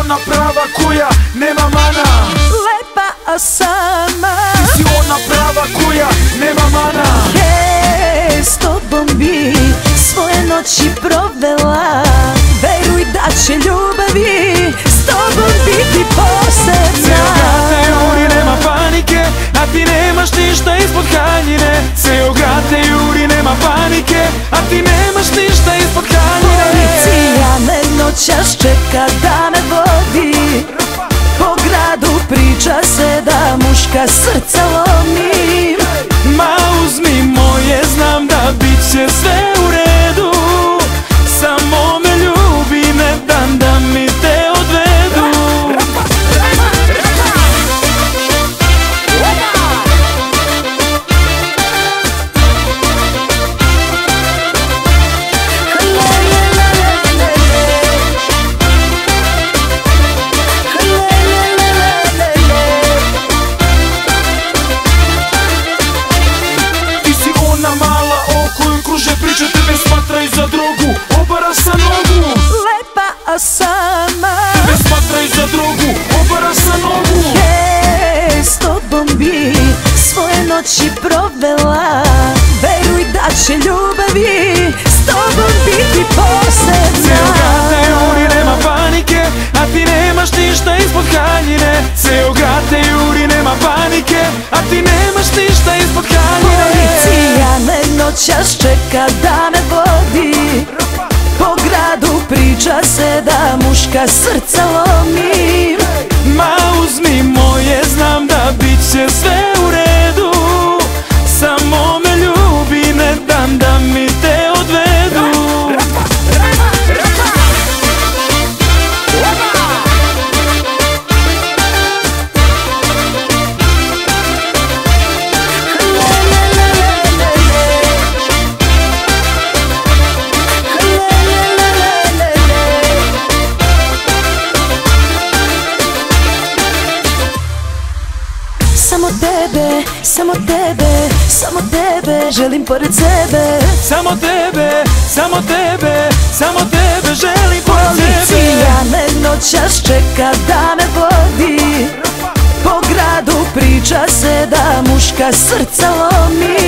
ona prava koja nema mana. Lepa a sama. Ti si ona prava koja nema mana. Hej, s tobom bi svoje noći provela. Veruj da će ljubavi s tobom biti posebna. Ceo grad te juri, nema panike A ti nemaš ništa ispod haljine noćas čeka da me vodi? Po gradu priča se da muška srca lomi noći provela. Veruj da će ljubavi s tobom biti posebna. Ceo grad te juri, nema panike A ti nemaš ništa ispod haljine. Ceo grad te juri, nema panike A ti nemaš ništa ispod haljine. Policija me noćas čeka da me vodi. Po gradu priča se da muška srca lomi. Ma uzmi moje, znam da bit će sve Samo tebe, samo tebe, samo tebe želim pored sebe. Samo tebe, samo tebe, samo tebe želim pored sebe. Policija me noćas čeka da me vodi. Po gradu priča se da muška srca lomi